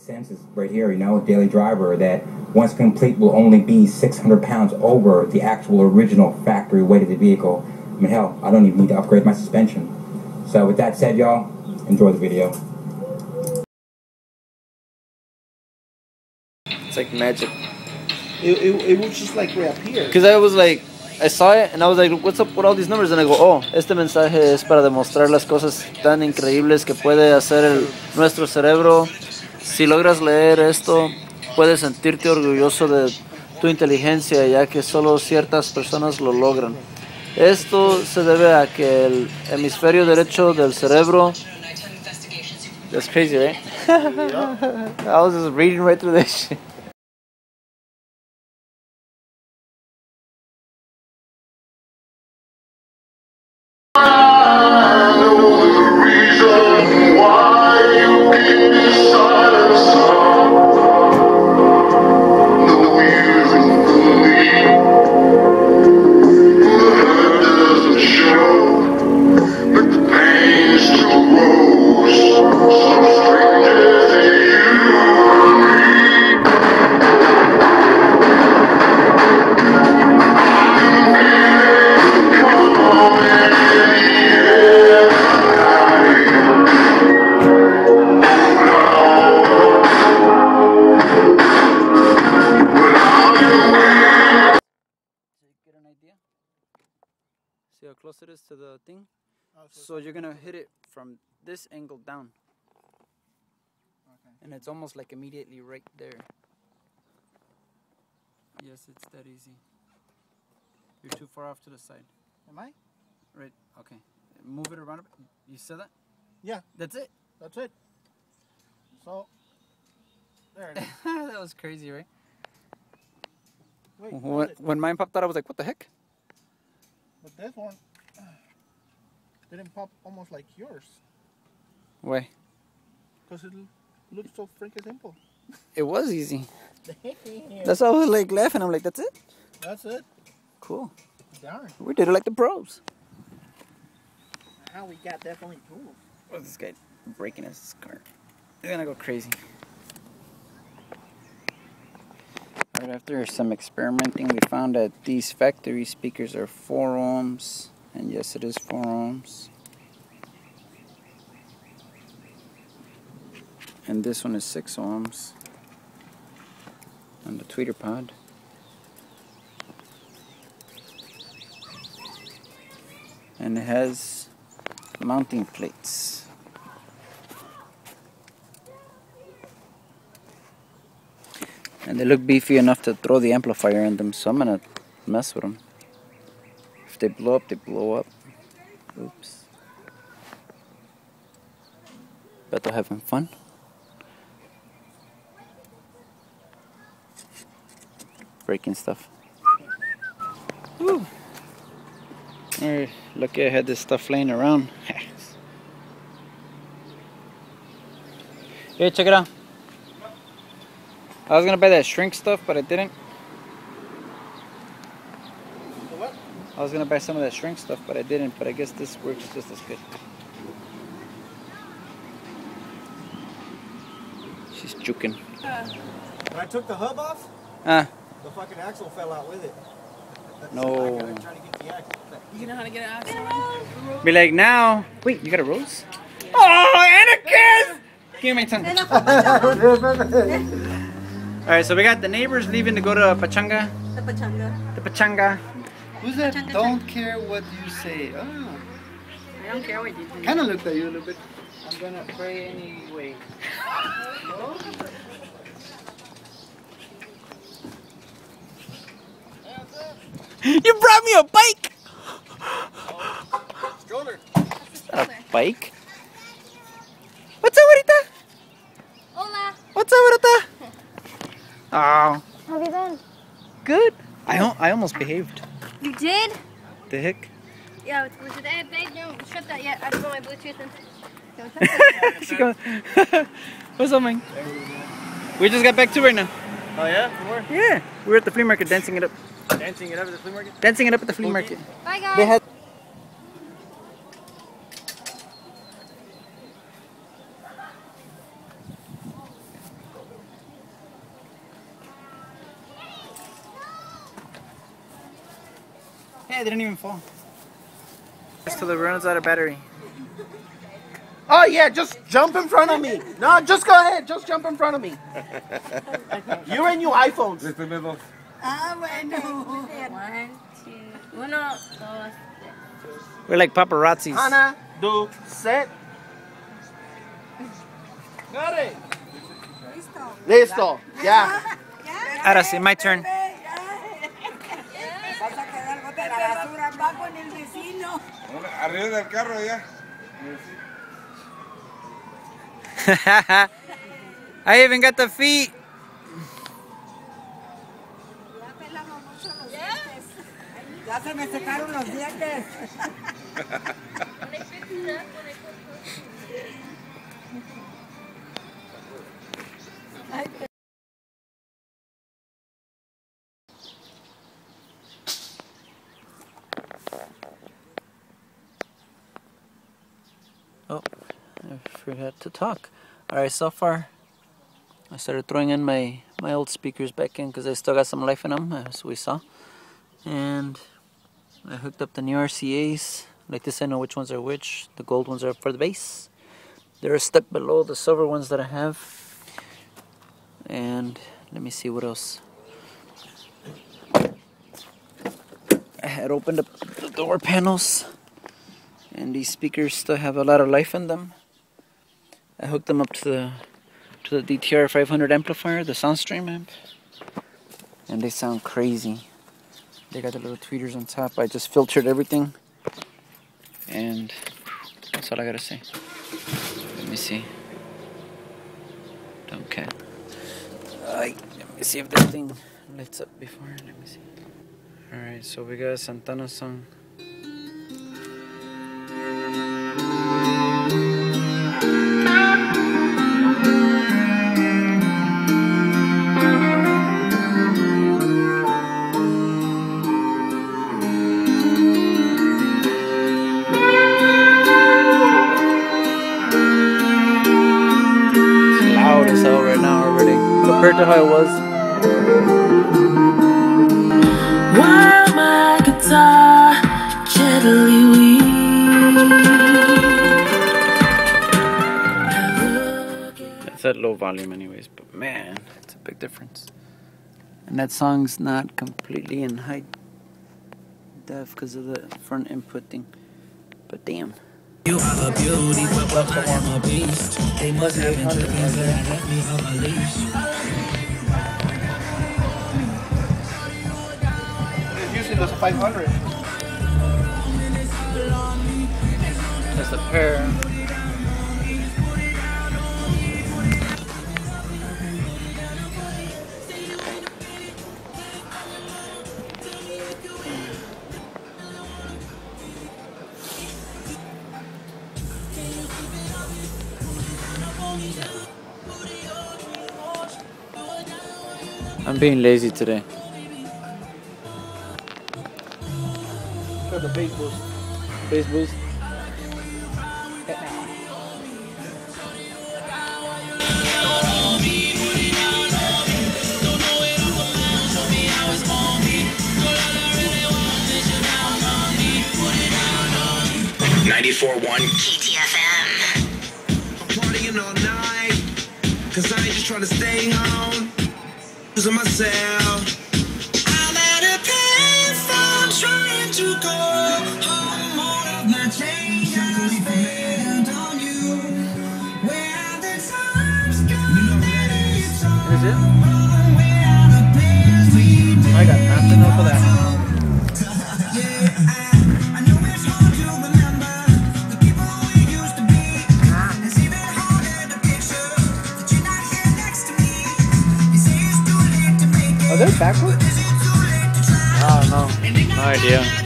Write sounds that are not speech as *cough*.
sense is right here, you know, daily driver that once complete will only be 600 pounds over the actual original factory weight of the vehicle. I mean, hell, I don't even need to upgrade my suspension. So with that said, y'all, enjoy the video. It's like magic. It, it, it will just like reappear. Because I was like, I saw it and I was like, what's up with all these numbers? And I go, oh, este mensaje es para demostrar las cosas tan increíbles que puede hacer el, nuestro cerebro. Si logras leer esto, puedes sentirte orgulloso de tu inteligencia, ya que solo ciertas personas lo logran. Esto se debe a que el hemisferio derecho del cerebro. That's crazy, right? *laughs* I was just reading right through this shit. See how close it is to the thing? Oh, so you're gonna hit it from this angle down. And it's almost like immediately right there. Yes, it's that easy. You're too far off to the side. Am I? Right, okay. Move it around. a bit. You said that? Yeah, That's it. that's it. So, there it is. *laughs* that was crazy, right? Wait, When, hold it. when mine popped out, I was like, what the heck? But this one *sighs* didn't pop almost like yours. Why? Because it l- looks so freaking simple. It was easy. *laughs* That's why I was like laughing. I'm like, that's it? That's it. Cool. Darn. We did it like the pros. How we got that definitely tools. What's oh, this guy breaking his car? He's gonna go crazy. Right after some experimenting, we found that these factory speakers are 4 ohms. And yes, it is 4 ohms. And this one is 6 ohms. On the tweeter pod. And it has mounting plates. And they look beefy enough to throw the amplifier in them, so I'm gonna mess with them. If they blow up, they blow up. Oops. Bet they're having fun. Breaking stuff. Woo. Alright, lucky I had this stuff laying around. *laughs* hey, check it out. I was gonna buy that shrink stuff, but I didn't. What? I was gonna buy some of that shrink stuff, but I didn't. But I guess this works just as good. She's juking. When I took the hub off, Ah, the fucking axle fell out with it. *laughs* No. I gotta try to get the axle back. You know how to get an axle? be like now. Wait, you got a rose? Oh, and a kiss! Give me *laughs* my tongue. *laughs* All right, so we got the neighbors leaving to go to Pachanga. The pachanga. The Pachanga. Who's that? Changa, Don't care what you say. Oh, I don't care what you do. kind of looked at you a little bit. I'm gonna pray anyway. *laughs* you brought me a bike. Stroller. A bike? What's up, Rita? Hola. What's up, Rita? Oh, How have you been? good. I I almost behaved. You did? The heck? Yeah, it's legit. Hey, babe, don't shut that yet. I put my Bluetooth in. Don't shut that *laughs* yet. she goes, *laughs* What's up, man? We just got back to right now. Oh yeah? From? Yeah, we were at the flea market dancing it up. Dancing it up at the flea market? Dancing it up at the flea market. Bye, guys. They they didn't even fall. Till it runs out of battery. Oh yeah, just jump in front of me. No, just go ahead. Just jump in front of me. *laughs* you and your iPhones. Ah, bueno. One, two, uno, dos, We're like paparazzis. Ana, do, set. Got it. Listo. Ya. Ahora sí, my turn. Arriba del carro ya. I even got the feet. Ya pelamos mucho los dientes. Ya se me secaron los dientes. *laughs* I forgot to talk. Alright, so far, I started throwing in my, my old speakers back in because I still got some life in them, as we saw. And I hooked up the new RCAs. Like this, I know which ones are which. The gold ones are for the bass. They're stuck below the silver ones that I have. And let me see what else. I had opened up the door panels and these speakers still have a lot of life in them. I hooked them up to the to the DTR 500 amplifier, the Soundstream amp, and they sound crazy. They got the little tweeters on top. I just filtered everything, and that's all I gotta say. Let me see. Okay. Ay, let me see if this thing lights up before. Let me see. All right, so we got Santana song. Compared to how it was. While my guitar gently weeps. It's at low volume, anyways, but man, it's a big difference. And that song's not completely in high def because of the front input thing. But damn. You are a beauty, but I am a beast. They must have been together and let me on my leash. There's a 500. That's a pair. I'm being lazy today. The big boost. Bass boost. KTFM. Partying all night, cause I ain't just trying to stay home. Losing myself. Say it's too late to make it. Are they backwards? Is it too late to try? I don't know. No idea. That you